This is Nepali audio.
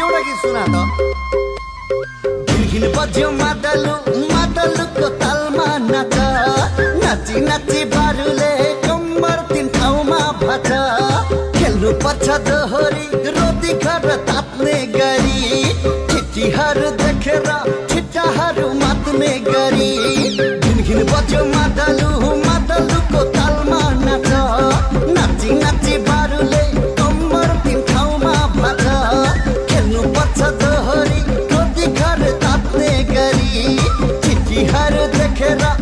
एउटा गीत सुना त। घिन बज्यो मादलु मादलुको तालमा नाच। नाची नाची बारुले कम्मर तिन ठाउँमा भछ खेल्नु पर्छ दोहोरी रोटी घर ताप्ने गरी। ठिटीहरू देखेर छिट्टाहरू मात्ने गरी। বিহার দেখে রা